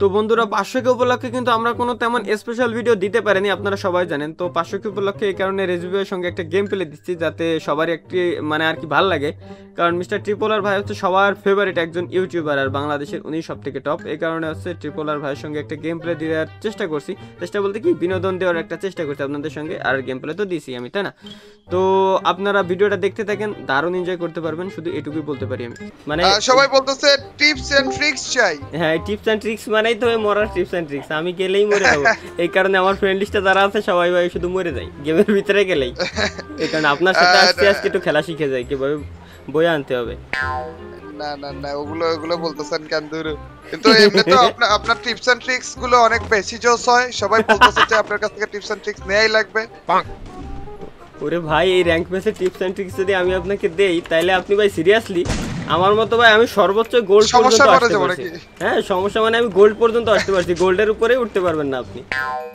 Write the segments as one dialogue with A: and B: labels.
A: তো বন্ধুরা পাঁচশোকে উপলক্ষে কিন্তু আমরা কোনো তেমন স্পেশাল ভিডিও দিতে পারিনি আপনারা সবাই জানেন। তো পাঁচশোকে উপলক্ষে এই কারণে রেজুবিওর সঙ্গে একটা গেম প্লে দিচ্ছি যাতে সবারই একটি মানে আর কি ভালো লাগে। কারণ মিস্টার ট্রিপোলার ভাই হচ্ছে সবার ফেভারিট একজন ইউটিউবার আর বাংলাদেশের উনি সব থেকে টপ এই কারণে হচ্ছে ট্রিপোলার ভাইয়ের সঙ্গে একটা গেম প্লে দেওয়ার চেষ্টা করছি। চেষ্টা বলতে কি বিনোদন দেওয়ার একটা চেষ্টা করছি আপনাদের সঙ্গে আর গেম প্লে তো দিছি আমি তাই না? তো আপনারা ভিডিওটা দেখতে থাকেন দারুণ এনজয় করতে পারবেন শুধু এটুকুই বলতে পারি আমি। মানে
B: সবাই বলতেছে টিপস এন্ড ট্রিক্স চাই।
A: হ্যাঁ টিপস অ্যান্ড ট্রিক্স মানেই তো মরার টিপস অ্যান্ড ট্রিক্স আমি গেলেই মরে যাব। এই কারণে আমার ফ্রেন্ড লিস্টে যারা আছে সবাই ভাই শুধু মরে যায়। গেমের ভিতরে গেলেই। এই কারণে আপনার সাথে আজকে আজকে একটু খেলা শিখে যায় কীভাবে বই আনতে হবে।
B: না না না ওগুলো ওগুলো বলতেছেন কেন দূর? কিন্তু এমনি তো আপনার আপনার টিপস এন্ড ট্রিক্সগুলো অনেক বেশি জোস হয়। সবাই বলতেছে যে আপনার কাছ থেকে টিপস এন্ড ট্রিক্স নেয়াই লাগবে।
A: ওরে ভাই এই র্যাঙ্ক ম্যাচের টিপস এন্ড ট্রিক্স যদি আমি আপনাকে দেই তাহলে আপনি ভাই সিরিয়াসলি আমার মতো ভাই আমি সর্বোচ্চ গোল্ড পর্যন্ত আসতে পারছি। হ্যাঁ সমস্যা মানে আমি গোল্ড পর্যন্ত আসতে পারছি। গোল্ডের উপরে উঠতে পারবেন না আপনি।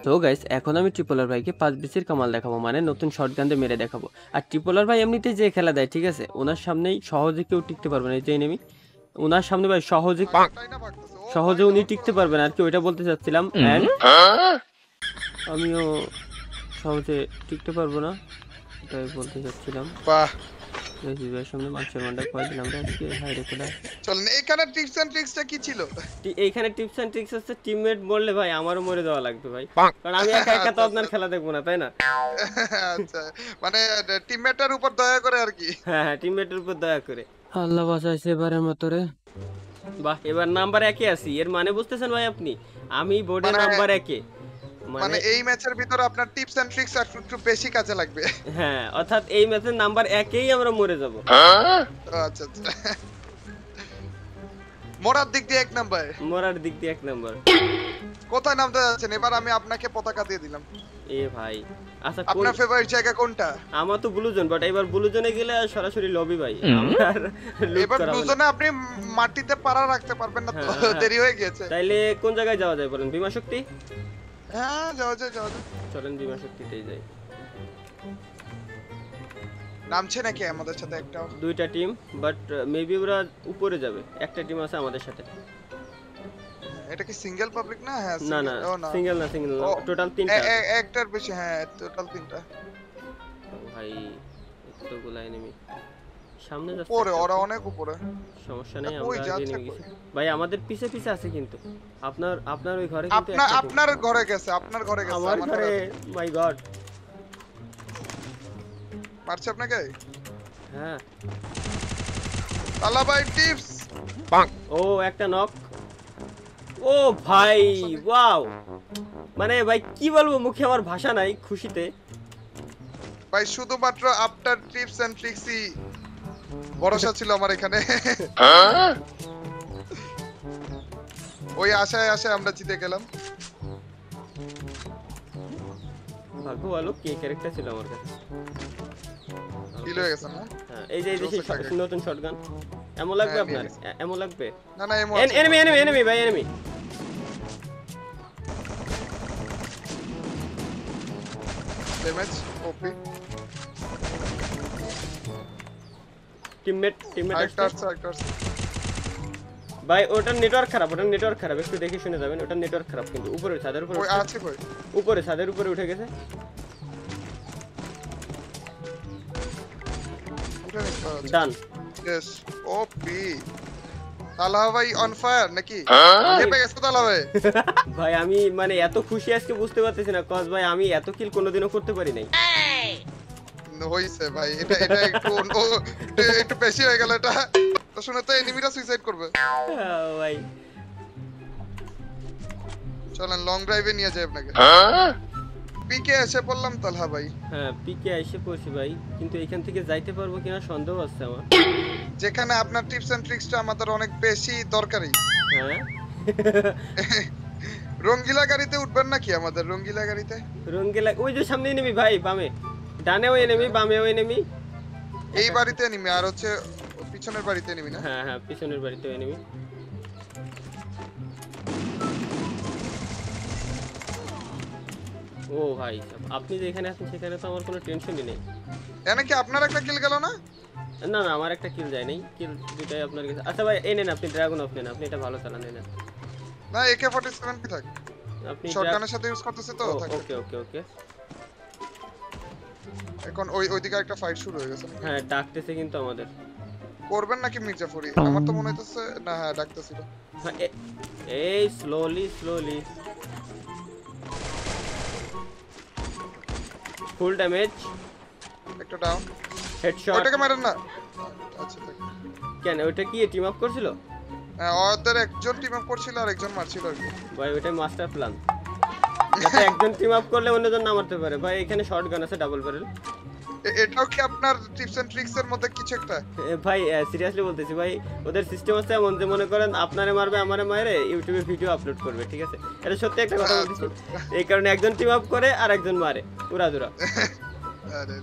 A: তো গাইস এখন আমি ট্রিপলার ভাইকে পাঁচ বিসির কামাল দেখাবো মানে নতুন শর্ট গান মেরে দেখাবো। আর ট্রিপলার ভাই এমনিতে যে খেলা দেয় ঠিক আছে? ওনার সামনেই সহজে কেউ টিকতে পারবে না এই যে নেমি ওনার সামনে ভাই সহজে সহজে উনি টিকতে পারবেন আর কি ওইটা বলতে চাচ্ছিলাম। and আমিও সহজে টিকতে পারব না এটাই বলতে চাচ্ছিলাম।
B: বাহ।
A: রেসিপির সামনে মাছের মান্ডা কয় দিলাম আজকে হাই রে
B: চলেন এখানে টিপস এন্ড ট্রিক্সটা কি ছিল?
A: এইখানে টিপস এন্ড ট্রিক্স আছে টিমমেট বললে ভাই আমারও মরে যাওয়া লাগবে ভাই। কারণ আমি একা একা তো আপনার খেলা দেখব না তাই না?
B: আচ্ছা মানে টিমমেটের উপর দয়া করে আর কি।
A: হ্যাঁ হ্যাঁ টিমমেটের উপর দয়া করে। আল্লাহ বাঁচাইছে এবারের মতো রে। বাহ এবার নাম্বার একে আছি এর মানে বুঝতেছেন ভাই আপনি? আমি বোর্ডে
B: মানে-
A: নাম্বার একে।
B: মানে
A: মানে
B: এই ম্যাচের ভিতরে আপনার টিপস এন্ড ট্রিক্স একটু বেশি কাজে লাগবে।
A: হ্যাঁ অর্থাৎ এই ম্যাচের নাম্বার একেই আমরা মরে যাব।
B: আচ্ছা আচ্ছা। মোরার দিক দিয়ে এক নাম্বার।
A: মরার দিক দিয়ে এক নাম্বার।
B: কোথায় নামতে যাচ্ছেন? এবার আমি আপনাকে পতাকা দিয়ে দিলাম।
A: এ ভাই আচ্ছা
B: আপনার ফেভারিট জায়গা কোনটা?
A: আমার তো ব্লু জোন বাট এবার ব্লু জোনে গেলে আর সরাসরি লবি ভাই। আমার
B: এবার
A: করা হবে না।
B: দুজনে আপনি মাটিতে পাড়া রাখতে পারবেন না তো
A: হ্যাঁ, হ্যাঁ।
B: দেরি হয়ে গিয়েছে।
A: তাইলে কোন জায়গায় যাওয়া যায় বলেন? বিমা শক্তি?
B: হ্যাঁ যাও যাও যাও।
A: চলেন বিমা শক্তিতেই যাই।
B: নামছে নাকি আমাদের সাথে একটা
A: দুইটা টিম বাট মেবি ওরা উপরে যাবে। একটা টিম আছে আমাদের সাথে।
B: এটা কি সিঙ্গেল পাবলিক না? হ্যাঁ
A: না না সিঙ্গেল না। সিঙ্গেল না টোটাল তিনটা।
B: একটার বেশি হ্যাঁ টোটাল তিনটা।
A: ভাই এতগুলা এনিমি সামনে যাচ্ছে
B: উপরে ওরা অনেক উপরে।
A: সমস্যা নেই আমরা আগে
B: কই?
A: গেছি। ভাই আমাদের পিছে পিছে আছে কিন্তু। আপনার আপনার ওই ঘরে কিন্তু
B: আপনার আপনার ঘরে গেছে আপনার ঘরে গেছে
A: আমার ঘরে মাই গড
B: মারছে আপনাকে?
A: হ্যাঁ।
B: আল্লাহ ভাই টিপস।
A: ও একটা নক ও ভাই ওয়াও মানে ভাই কি বলব মুখে আমার ভাষা নাই খুশিতে।
B: ভাই শুধুমাত্র আপনার টিপস এন্ড ট্রিক্সই ভরসা ছিল আমার এখানে। ওই আশায় আশায় আমরা জিতে গেলাম।
A: ভাগ্য ভালো কে ক্যারেক্টার ছিল আমার কাছে?
B: কিল হয়ে গেছে না?
A: এই যে এই যে সেই
B: চৌষট্টি
A: শট- নতুন শটগান এমন লাগবে
B: হ্যাঁ,
A: আপনার? এমন লাগবে?
B: না না এমন
A: এনিমি এনিমি এনিমি ভাই enemy
B: damage OP
A: teammate teammate
B: একটা আছে একটা আছে
A: ভাই ওটার নেটওয়ার্ক খারাপ ওটার নেটওয়ার্ক খারাপ। একটু দেখে শুনে যাবেন ওটার নেটওয়ার্ক খারাপ কিন্তু। উপরে ছাদের উপরে
B: আছে কই?
A: উপরে ছাদের উপরে উঠে গেছে। ডান
B: ওপি তালা ভাই অন ফায়ার নাকি? চেপে গেছে তালা ভাই।
A: ভাই আমি মানে এত খুশি আজকে বুঝতে পারতেছি না কজ ভাই আমি এত কিল কোনোদিনও করতে পারি নাই।
B: হইছে ভাই এটা এটা একটু একটু একটু বেশি হয়ে গেল এটা। তো শুনে তো এনিমিরা সুইসাইড করবে
A: ভাই।
B: চলেন লং ড্রাইভে নিয়ে যাই আপনাকে। পিকে এসে পড়লাম তালহা ভাই।
A: হ্যাঁ পিকে এসে পড়ছি ভাই কিন্তু এখান থেকে যাইতে পারব কিনা সন্দেহ আছে আমার।
B: যেখানে আপনার টিপস এন্ড ট্রিক্সটা আমাদের অনেক বেশি দরকারি।
A: হ্যাঁ?
B: রঙ্গিলা গাড়িতে উঠবেন নাকি আমাদের রঙ্গিলা গাড়িতে?
A: রঙ্গিলা ওই যে সামনে নেমি ভাই বামে। ডানেও এনেমি বামেও এনেমি
B: এই বাড়িতে নিমি আর হচ্ছে ও পিছনের বাড়িতে নিবি না?
A: হ্যাঁ হ্যাঁ পিছনের বাড়িতেও এনেমি ও ভাই আপনি যেখানে আছেন সেখানে তো আমার কোনো টেনশনই নেই।
B: এনে কি আপনার একটা কিল গেল না?
A: না না আমার একটা কিল যায় নাই। কিল দুটাই আপনার কাছে। আচ্ছা ভাই এই নেন আপনি ড্রাগন অফ নেন আপনি এটা ভালো চালান নেন।
B: না একে ফর্টি সেভেন কি থাক?
A: আপনি
B: শটগানের সাথে ইউজ করতেছে তো
A: ওকে ওকে ওকে
B: এখন ওই ওইদিকে একটা ফাইট শুরু হয়ে গেছে
A: হ্যাঁ ডাকতেছে কিন্তু আমাদের।
B: করবেন নাকি মির্জাফরি? আমার তো মনে হইতেছে না হ্যাঁ ডাকতেছিল।
A: হ্যাঁ, এই স্লোলি স্লোলি ফুল ড্যামেজ
B: একটা ডাউন
A: হেডশট
B: ওটাকে মারেন না। আচ্ছা।
A: কেন ওইটা কি টিম আপ করছিল?
B: হ্যাঁ ওদের একজন টিম আপ করছিল আর একজন মারছিল আর কি।
A: ভাই ওইটাই মাস্টার প্ল্যান যাতে একজন টিম আপ করলে অন্যজন নামাতে পারে। ভাই এখানে শর্ট গান আছে ডাবল ব্যারেল
B: এটাও কি আপনার টিপস এন্ড ট্রিক্স এর মধ্যে কিছু একটা?
A: ভাই সিরিয়াসলি বলতেছি ভাই ওদের সিস্টেম আছে এমন যে মনে করেন আপনারে মারবে আমারে মারে ইউটিউবে ভিডিও আপলোড করবে ঠিক আছে? এটা সত্যি একটা কথা বলতেছি। এই কারণে একজন টিম আপ করে আর একজন মারে। উড়াদুরা
B: আরে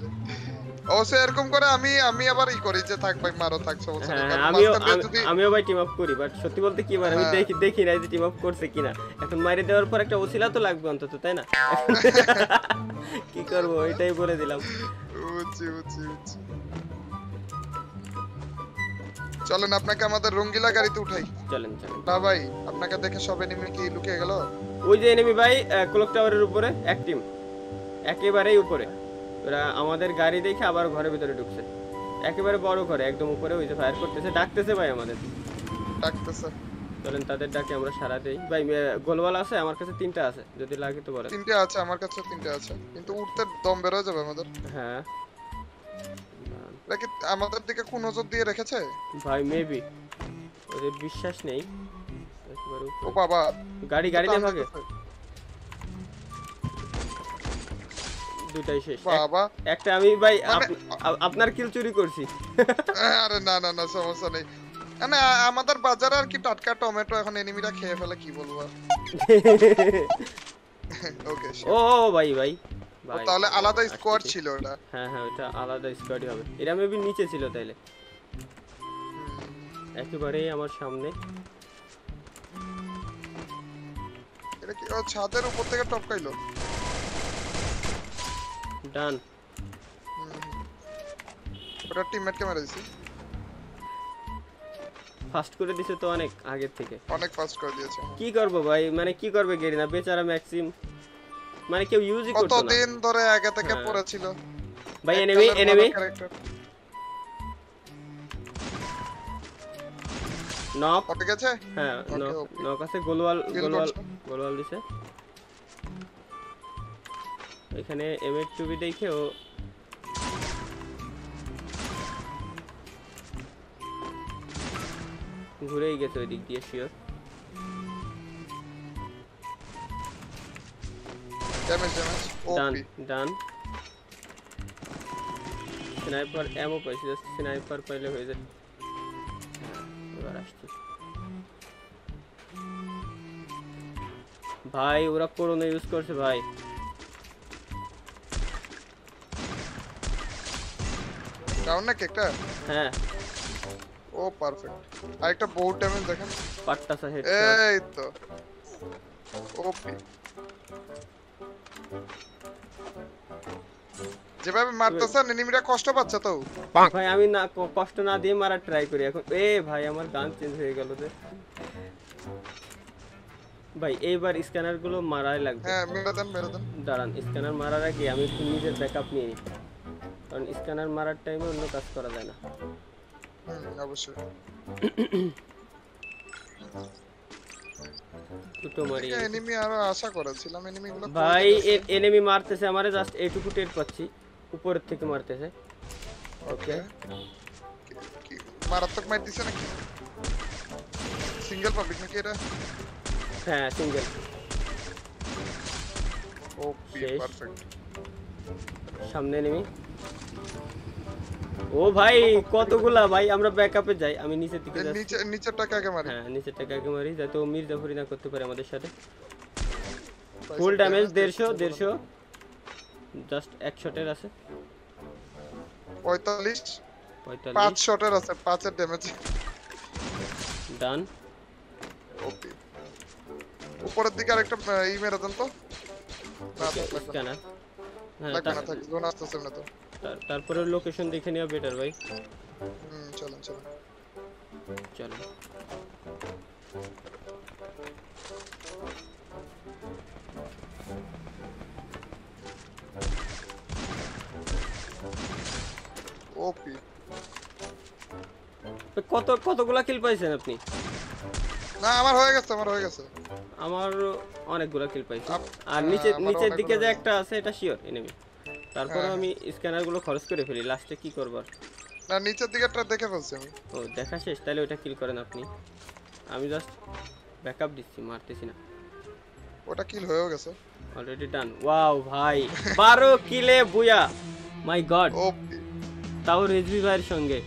B: রে। অবশ্যই এরকম করে আমি আমি আবার ই করি যে থাক ভাই মারো থাক সমস্যা নেই।
A: হ্যাঁ আমিও আমি- আমিও ভাই টিম আপ করি বাট সত্যি বলতে কি মানে আমি
B: হ্যাঁ।
A: দেখি দেখি না যে টিম আপ করছে কিনা। এখন মাইরে দেওয়ার পর একটা ওসিলা তো লাগবে অন্তত তাই না? কি করব এটাই বলে দিলাম।
B: বুঝছি বুঝছি বুঝছি। চলেন আপনাকে আমাদের রঙ্গিলা গাড়িতে উঠাই।
A: চলেন চলেন।
B: না ভাই আপনাকে দেখে সব এনিমি কি লুকিয়ে গেল?
A: ওই যে এনিমি ভাই ক্লক টাওয়ারের উপরে এক টিম একেবারেই উপরে। ওরা আমাদের গাড়ি দেখে আবার ঘরের ভিতরে ঢুকছে। একেবারে বড় ঘরে একদম উপরে ওই যে ফায়ার করতেছে। ডাকতেছে ভাই আমাদের।
B: ডাকতেছে।
A: চলেন তাদের ডাকে আমরা সারা দেই। ভাই গোলওয়াল আছে? আমার কাছে তিনটা আছে। যদি লাগে তো বলেন।
B: তিনটে আছে আমার কাছে তিনটে আছে। কিন্তু উঠতে দম বের হয়ে যাবে আমাদের।
A: হ্যাঁ।
B: এটা কি আমাদের দিকে কোন নজর দিয়ে রেখেছে?
A: ভাই মেবি ওদের বিশ্বাস নেই।
B: ও বাবা।
A: গাড়ি গাড়ি
B: তো
A: ভাগে দুটাই শেষ।
B: বাবা।
A: একটা আমি ভাই
B: মানে-
A: আপনার কিল চুরি করছি।
B: আরে না না না সমস্যা নেই। না আমাদের বাজারে আর কি টাটকা টমেটো এখন এনিমিরা খেয়ে ফেলে কি বলব ওকে
A: ও ভাই ভাই
B: তাহলে আলাদা স্কোয়াড ছিল ওটা।
A: হ্যাঁ হ্যাঁ ওটা আলাদা স্কোয়াডই হবে। এরা মেবি নিচে ছিল তাইলে। একেবারেই আমার সামনে।
B: এটা কি ও ছাদের উপর থেকে টপকাইলো?
A: ডান
B: ওটা টিমমেটকে মেরে দিছি।
A: ফাস্ট করে দিছে তো অনেক আগের থেকে।
B: অনেক ফাস্ট করে দিয়েছে।
A: কি করব ভাই? মানে কি করবে গেরিনা? বেচারা ম্যাক্সিম। মানে কেউ ইউজই করতো না।
B: কতদিন ধরে আগে থেকে
A: হ্যাঁ।
B: পড়েছিল?
A: ভাই এনিমি এনিমি নক
B: কত গেছে?
A: হ্যাঁ নক আছে। গোলওয়াল গোলওয়াল গোলওয়াল দিছে। এখানে এম এর টুবি দেখে ও ঘুরেই গেছে ওই দিক দিয়ে sure
B: damage damage
A: done
B: OP
A: done sniper ammo পাইছি জাস্ট স্নাইপার পাইলে হয়ে যায়। এবার আসছে। ভাই ওরা করোনা ইউজ করছে ভাই।
B: ডাউন নাকি একটা
A: হ্যাঁ।
B: ও পারফেক্ট আরেকটা বহুত ড্যামেজ দেখেন।
A: পাট্টাসা হেড
B: এই তো। ওপি যেভাবে মারতেছেন এনিমিরা কষ্ট পাচ্ছে তো।
A: ভাই আমি না ক- কষ্ট না দিয়ে মারা ট্রাই করি এখন। এ ভাই আমার গান চেঞ্জ হয়ে গেল যে ভাই এইবার স্ক্যানারগুলো মারাই লাগবে।
B: হ্যাঁ মেরে দেন মেরে দেন।
A: দাঁড়ান স্ক্যানার মারার আগে আমি একটু নিজের ব্যাকআপ নিয়ে নিই। কারণ স্ক্যানার মারার টাইমে অন্য কাজ করা যায় না।
B: অবশ্যই।
A: দুটো মারি
B: এনিমি আরও আশা করেছিলাম এনিমি গুলো
A: ভাই এনিমি মারতেছে আমারে জাস্ট এইটুকু টের পাচ্ছি। উপরের থেকে মারতেছে। ওকে
B: মারাত্মক মাইট দিছে নাকি? সিঙ্গেল পাবলিক নাকি এটা?
A: হ্যাঁ সিঙ্গেল
B: ওপি পারফেক্ট
A: সামনে এনিমি ও ভাই কতগুলা? ভাই আমরা ব্যাকআপে যাই। আমি নিচের দিকে যাচ্ছি।
B: নিচে নিচেরটাকে আগে মারি?
A: হ্যাঁ নিচের টাকা আগে মারি যাতে ও মির্জাফরি না করতে পারে আমাদের সাথে। ফুল ড্যামেজ
B: damage
A: দেড়শো
B: দেখতে
A: দেড়শো। জাস্ট এক শটের আছে।
B: পঁয়তাল্লিশ? পাঁচ
A: পঁয়তাল্লিশ
B: শটের আছে পাঁচের ড্যামেজ
A: ডান
B: ওপি উপরের দিকে আরেকটা ই মেরে দেন তো। না থাক,
A: হ্যাঁ
B: না থাক জোন আসতেছে না তো
A: তারপরে লোকেশন দেখে নেওয়া বেটার ভাই।
B: হুম
A: চলো
B: ওপি
A: কত কতগুলা কিল পাইছেন আপনি?
B: না আমার হয়ে গেছে আমার হয়ে গেছে।
A: আমার অনেকগুলা কিল পাইছি আর নিচে নিচের দিকে যে একটা আছে এটা শিওর এনিমি তারপরে
B: হ্যাঁ,
A: আমি স্ক্যানারগুলো খরচ করে ফেলি লাস্টে কি করবার
B: না নিচের দিকেরটা দেখে ফেলছি আমি।
A: ও দেখা শেষ তাহলে ওটা কিল করেন আপনি। আমি জাস্ট ব্যাকআপ দিচ্ছি মারতেছি না।
B: ওটা কিল হয়েও গেছে।
A: অলরেডি ডান ওয়াও ভাই বারো কিলে বুয়া। মাই গড তাও রেজবি ভাইয়ের সঙ্গে।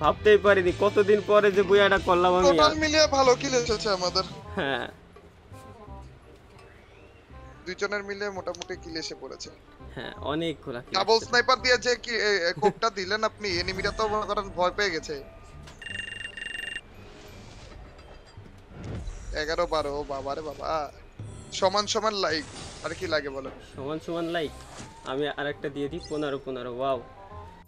A: ভাবতেই পারিনি কতদিন পরে যে বুয়াটা করলাম আমি
B: টোটাল মিলিয়ে ভালো কিল এসেছে আমাদের।
A: হ্যাঁ।
B: দুইজনের মিলে মোটামুটি কিল এসে পড়েছে।
A: হ্যাঁ অনেক খোলা
B: ডাবল স্নাইপার দিয়ে যে কি কোপটা দিলেন আপনি এনিমিটা তো মনে করেন ভয় পেয়ে গেছে। এগারো বারো বাবা রে বাবা। সমান সমান লাইক আর কি লাগে বলো
A: সমান সমান লাইক আমি আরেকটা দিয়ে দিই পনেরো পনেরো ওয়াও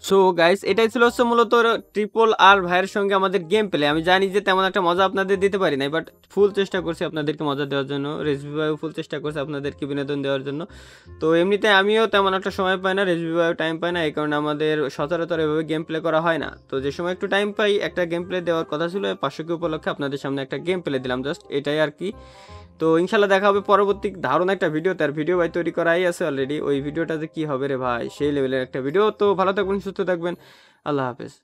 A: সো গাইস এটাই ছিল হচ্ছে মূলত ট্রিপল আর ভাইয়ের সঙ্গে আমাদের গেম প্লে আমি জানি যে তেমন একটা মজা আপনাদের দিতে পারি নাই বাট ফুল চেষ্টা করছি আপনাদেরকে মজা দেওয়ার জন্য। রেসবি ভাইও ফুল চেষ্টা করছে আপনাদেরকে বিনোদন দেওয়ার জন্য। তো এমনিতে আমিও তেমন একটা সময় পাই না রেসবি ভাইও টাইম পাই না, এই কারণে আমাদের সচরাচর এভাবে গেম প্লে করা হয় না। তো যে সময় একটু টাইম পাই, একটা গেম প্লে দেওয়ার কথা ছিল পাঁচশোকে উপলক্ষে আপনাদের সামনে একটা গেম প্লে দিলাম জাস্ট এটাই আর কি। তো ইনশাল্লাহ দেখা হবে পরবর্তী ধারণা একটা ভিডিও তার ভিডিও ভাই তৈরি করাই আছে অলরেডি ওই ভিডিওটাতে কি হবে রে ভাই, সেই লেভেলের একটা ভিডিও তো ভালো থাকবেন সুস্থ থাকবেন আল্লাহ হাফেজ